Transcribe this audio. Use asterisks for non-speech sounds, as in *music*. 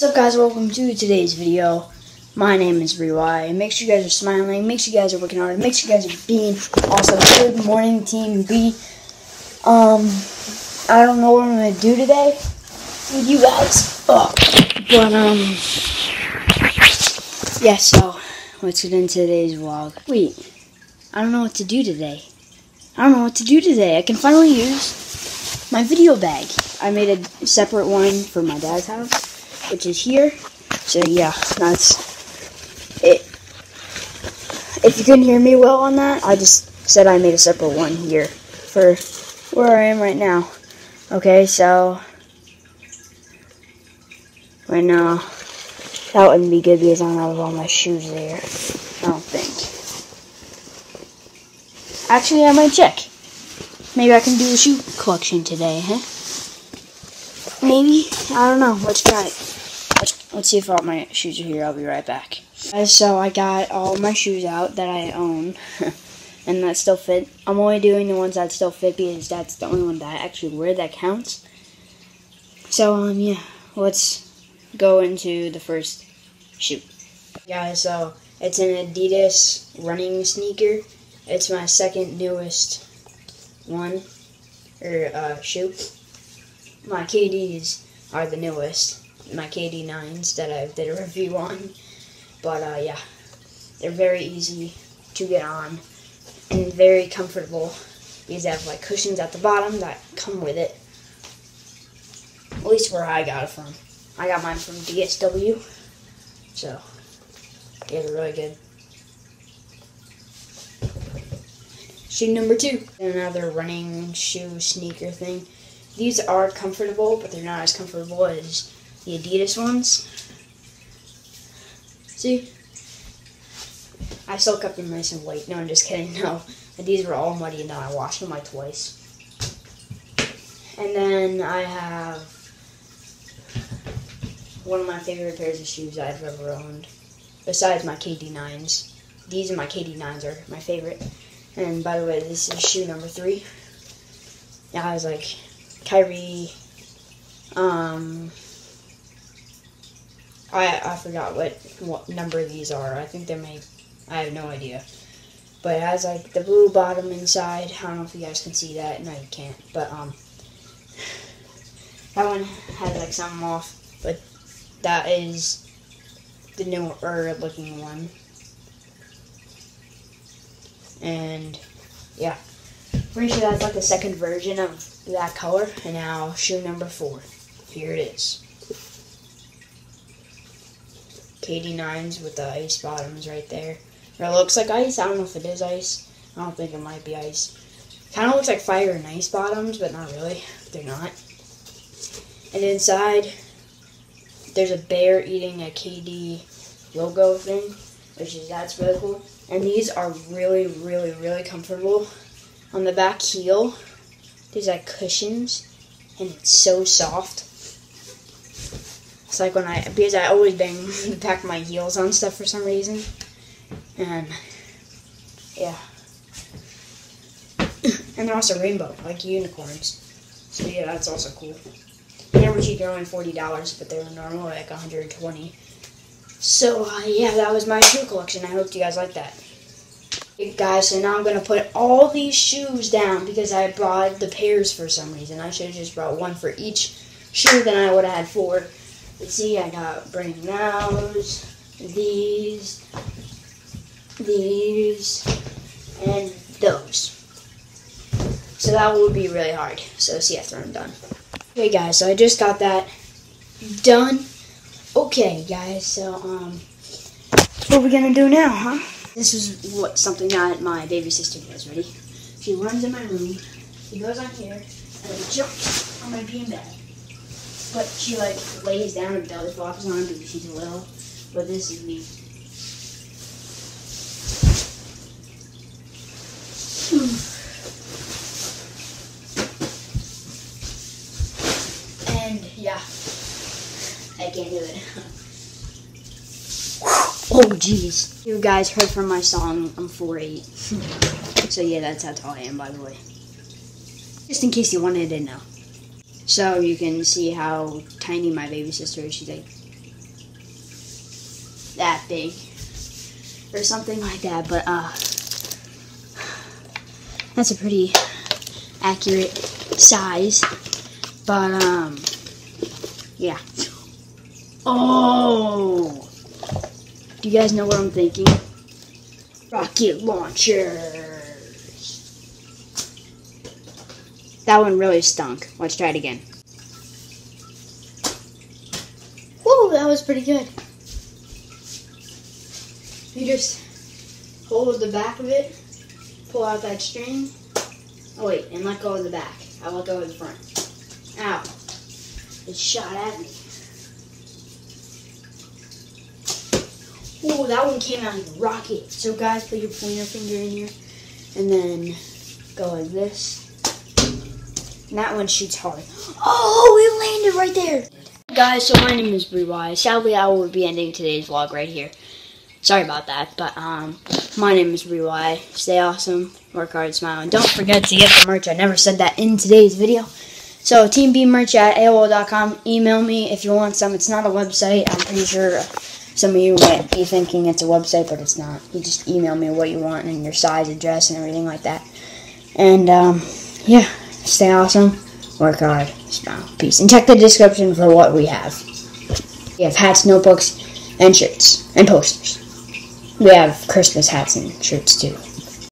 What's up guys, welcome to today's video. My name is Rewai. Make sure you guys are smiling, make sure you guys are working hard, make sure you guys are being awesome. Good morning team B. Um, I don't know what I'm to do today with you guys. Oh, but um, yeah, so let's get into today's vlog. Wait, I don't know what to do today. I don't know what to do today. I can finally use my video bag. I made a separate one for my dad's house which is here. So yeah, that's it. If you couldn't hear me well on that, I just said I made a separate one here for where I am right now. Okay, so right now that wouldn't be good because I don't have all my shoes there. I don't think. Actually, I might check. Maybe I can do a shoe collection today, huh? Maybe? I don't know. Let's try it. Let's see if all my shoes are here. I'll be right back. So I got all my shoes out that I own. *laughs* and that still fit. I'm only doing the ones that still fit because that's the only one that I actually wear that counts. So, um, yeah. Let's go into the first shoe. Guys, so it's an Adidas running sneaker. It's my second newest one, or uh, shoe. My KDs are the newest my KD9s that I did a review on. But uh, yeah, they're very easy to get on and very comfortable because they have like cushions at the bottom that come with it. At least where I got it from. I got mine from DSW. So, yeah, they're really good. Shoe number two. Another running shoe sneaker thing. These are comfortable, but they're not as comfortable as the Adidas ones. See? I still kept them nice and white. No, I'm just kidding. *laughs* No, these were all muddy and then I washed them like twice. And then I have one of my favorite pairs of shoes I've ever owned, besides my KD9s. These are my KD9s are my favorite. And by the way, this is shoe number three. Yeah, I was like Kyrie, um, I I forgot what what number these are. I think they may. I have no idea. But it has like the blue bottom inside. I don't know if you guys can see that. No, you can't. But um, that one has like something off. But that is the newer looking one. And yeah, pretty sure that's like the second version of that color. And now shoe number four. Here it is. KD9s with the ice bottoms right there. It looks like ice. I don't know if it is ice. I don't think it might be ice. Kind of looks like fire and ice bottoms, but not really. They're not. And inside, there's a bear eating a KD logo thing, which is that's really cool. And these are really, really, really comfortable. On the back heel, there's like cushions, and it's so soft. It's like when I, because I always bang, pack my heels on stuff for some reason. And, yeah. and they're also rainbow, like unicorns. So yeah, that's also cool. They were cheap, they're only $40, but they were normally like 120 So, uh, yeah, that was my shoe collection. I hope you guys like that. Guys, so now I'm going to put all these shoes down because I brought the pairs for some reason. I should have just brought one for each shoe, then I would have had four. Let's see, I got brain those, these, these, and those. So that would be really hard. So see after I'm done. Okay guys, so I just got that done. Okay guys, so um what are we gonna do now, huh? This is what something that my baby sister does, ready? She runs in my room, she goes on here, and jumps on my beanbag. But she like lays down and belly flops on because she's a little. But this is me. *sighs* and yeah, I can't do it. *laughs* oh jeez. You guys heard from my song, I'm 4'8". *laughs* so yeah, that's how tall I am by the way. Just in case you wanted to know. So you can see how tiny my baby sister is. She's like that big or something like that, but uh, that's a pretty accurate size. But um, yeah. Oh, do you guys know what I'm thinking? Rocket launchers. That one really stunk. Let's try it again. Whoa, that was pretty good. You just hold the back of it, pull out that string. Oh wait, and let go of the back. I let go of the front. Ow. It shot at me. Oh, that one came out like a rocket. So guys, put your pointer finger in here and then go like this. That one shoots hard. Oh, it landed right there. Guys, so my name is Bree Wise. Sadly, I will be ending today's vlog right here. Sorry about that, but um, my name is Bri Y. Stay awesome, work hard, smile, and don't forget to get the merch. I never said that in today's video. So, teambmerch at AOL.com. Email me if you want some. It's not a website. I'm pretty sure some of you might be thinking it's a website, but it's not. You just email me what you want and your size, address, and everything like that. And, um, yeah, stay awesome, work hard, smile, peace. And check the description for what we have. We have hats, notebooks, and shirts, and posters. We have Christmas hats and shirts too.